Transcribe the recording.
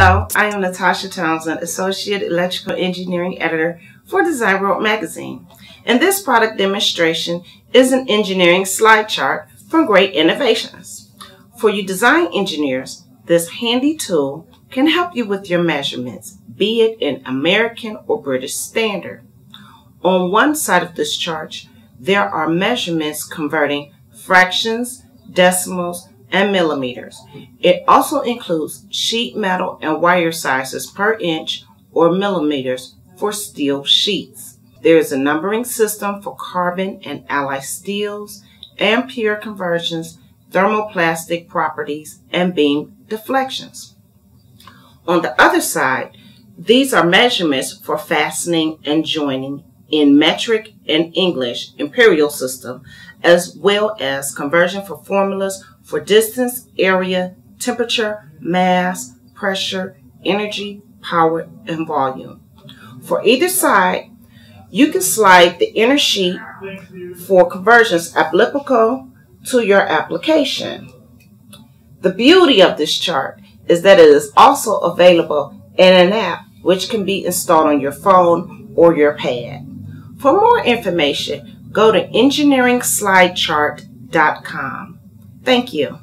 Hello, I am Natasha Townsend, Associate Electrical Engineering Editor for Design World Magazine. And this product demonstration is an engineering slide chart from Great Innovations. For you design engineers, this handy tool can help you with your measurements, be it in American or British Standard. On one side of this chart, there are measurements converting fractions, decimals, and millimeters. It also includes sheet metal and wire sizes per inch or millimeters for steel sheets. There is a numbering system for carbon and alloy steels, and ampere conversions, thermoplastic properties, and beam deflections. On the other side, these are measurements for fastening and joining in metric and English imperial system, as well as conversion for formulas for distance, area, temperature, mass, pressure, energy, power, and volume. For either side, you can slide the inner sheet for conversions applicable to your application. The beauty of this chart is that it is also available in an app which can be installed on your phone or your pad. For more information, go to engineeringslidechart.com. Thank you.